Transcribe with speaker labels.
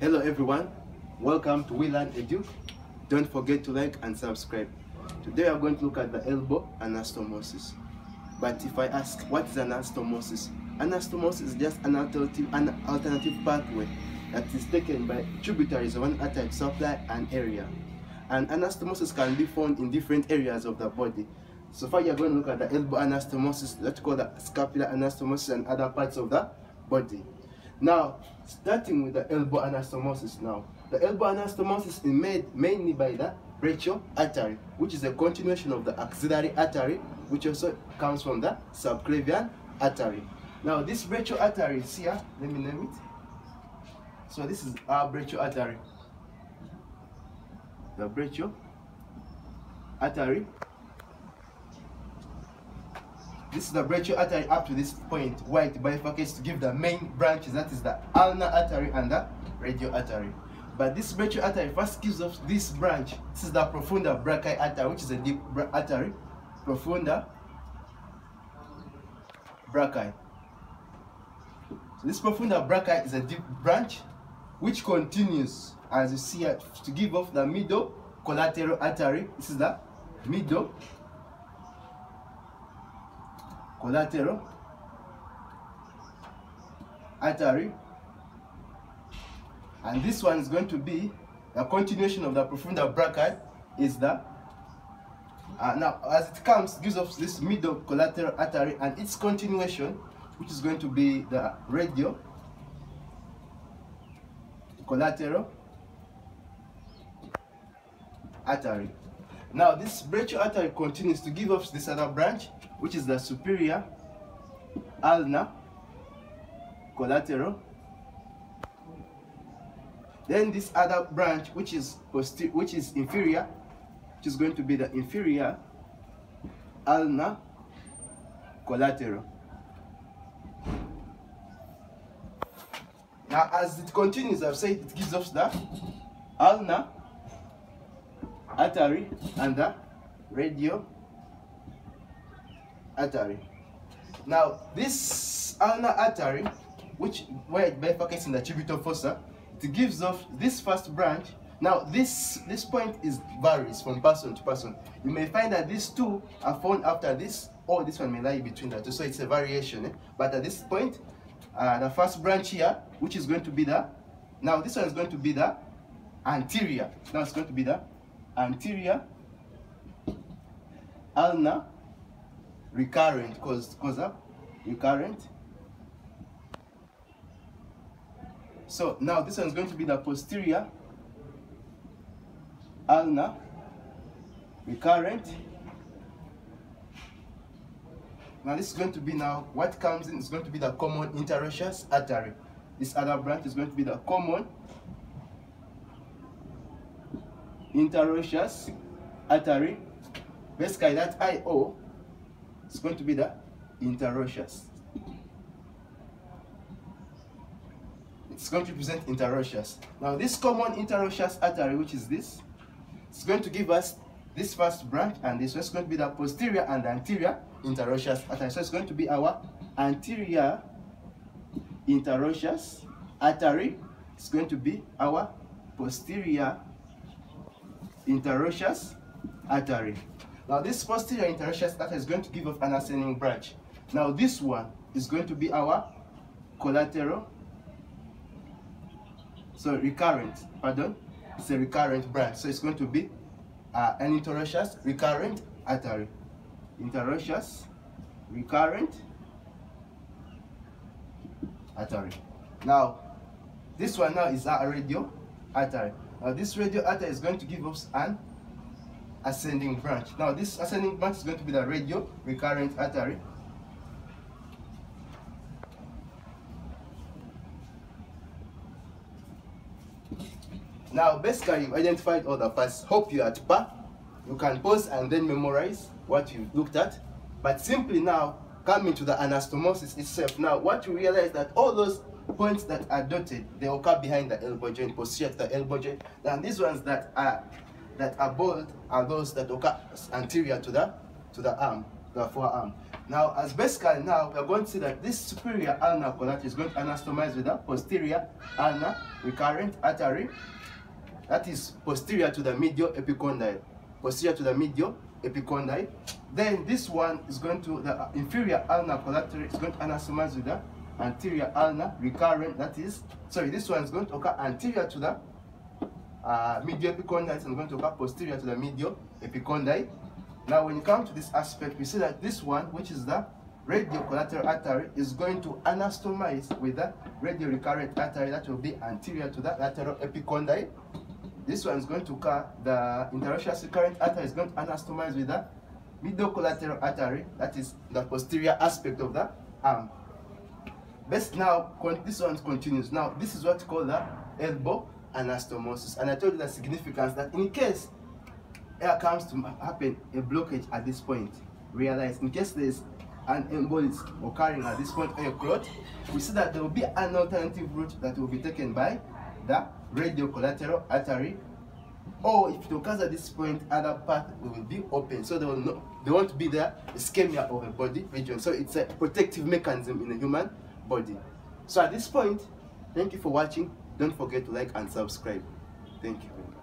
Speaker 1: Hello everyone, welcome to We Learn Edu. Don't forget to like and subscribe. Today we are going to look at the elbow anastomosis. But if I ask, what is anastomosis? Anastomosis is just an alternative, an alternative pathway that is taken by tributaries of an artery supply an area. And anastomosis can be found in different areas of the body. So far, you're going to look at the elbow anastomosis, let's call the scapular anastomosis and other parts of the body. Now, starting with the elbow anastomosis now. The elbow anastomosis is made mainly by the brachial artery, which is a continuation of the axillary artery, which also comes from the subclavian artery. Now, this brachial artery is here. Let me name it. So this is our brachial artery. The brachial artery. This is the brachial artery up to this point where it bifurcates to give the main branches, that is the ulnar artery and the radial artery. But this brachial artery first gives off this branch. This is the profunda brachii artery, which is a deep artery. Profunda brachii. So this profunda brachii is a deep branch which continues, as you see, to give off the middle collateral artery. This is the middle collateral artery and this one is going to be the continuation of the profunda brachii is the uh, now as it comes gives us this middle collateral artery and its continuation which is going to be the radial collateral artery now this brachial artery continues to give off this other branch which is the superior ulnar collateral. Then this other branch which is which is inferior which is going to be the inferior ulnar collateral. Now as it continues i've said it gives off the ulnar artery and the radial artery. Now, this ulnar artery, which where it bifurcates in the cubital fossa, it gives off this first branch. Now, this this point is varies from person to person. You may find that these two are found after this, or this one may lie between the two. So it's a variation. Eh? But at this point, uh, the first branch here, which is going to be the now this one is going to be the anterior. Now it's going to be the anterior ulnar recurrent cause cause up recurrent. So now this one is going to be the posterior. Ulnar recurrent. Now this is going to be now what comes in is going to be the common interosseous artery. This other branch is going to be the common interosseous artery basically that IO is going to be the interosseous it's going to represent interosseous now this common interosseous artery which is this it's going to give us this first branch and this is going to be the posterior and anterior interosseous artery. So it's going to be our anterior interosseous artery. It's going to be our posterior interosseous artery. Now this posterior interosseous artery is going to give off an ascending branch. Now this one is going to be our collateral, so recurrent, pardon, it's a recurrent branch. So it's going to be uh, an interosseous recurrent artery. Interosseous recurrent artery. Now this one now is our radial artery. Now this radial artery is going to give us an ascending branch. Now this ascending branch is going to be the radial recurrent artery. Now basically you've identified all the parts. Hope you're at par. You can pause and then memorize what you've looked at. But simply now coming to the anastomosis itself. Now what you realize that all those points that are dotted, they occur behind the elbow joint, posterior to the elbow joint. And these ones that are that are bold are those that occur anterior to the to the arm, the forearm. Now, as basically now, we're going to see that this superior ulnar collateral is going to anastomize with the posterior ulnar recurrent artery. That is posterior to the medial epicondyle. Posterior to the medial epicondyle. Then this one is going to, the inferior ulnar collateral is going to anastomize with the anterior ulnar recurrent. That is, sorry, this one is going to occur anterior to the uh, medial epicondyle and going to occur posterior to the medial epicondyle. Now, when you come to this aspect, we see that this one, which is the radial collateral artery, is going to anastomize with the radial recurrent artery that will be anterior to the lateral epicondyle. This one is going to occur, the interosseous recurrent artery is going to anastomize with the medial collateral artery, that is the posterior aspect of the arm. Best now, this one continues. Now, this is what called the elbow anastomosis. And I told you the significance that in case there comes to happen a blockage at this point, realize in case there's an embolus occurring at this point a clot, we see that there will be an alternative route that will be taken by the radial collateral artery or if it occurs at this point, other path will be open. So there will not, there won't be the ischemia of a body region. So it's a protective mechanism in the human body. So at this point, thank you for watching. Don't forget to like and subscribe. Thank you.